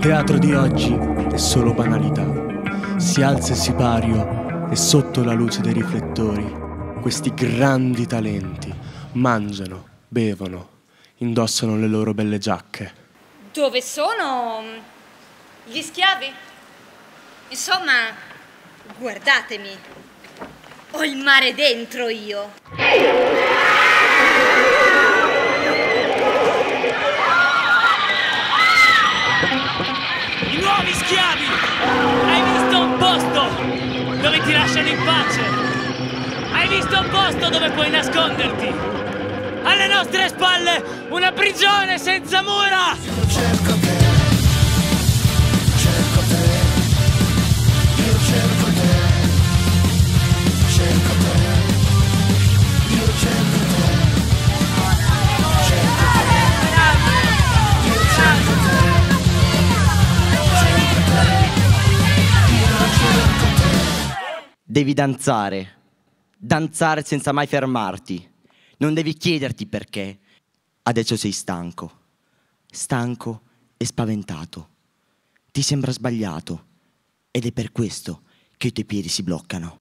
teatro di oggi è solo banalità. Si alza il sipario e sotto la luce dei riflettori questi grandi talenti mangiano, bevono, indossano le loro belle giacche. Dove sono gli schiavi? Insomma, guardatemi. Ho il mare dentro io. Dove ti lasciano in pace? Hai visto un posto dove puoi nasconderti? Alle nostre spalle una prigione senza mura! Devi danzare, danzare senza mai fermarti. Non devi chiederti perché. Adesso sei stanco, stanco e spaventato. Ti sembra sbagliato ed è per questo che i tuoi piedi si bloccano.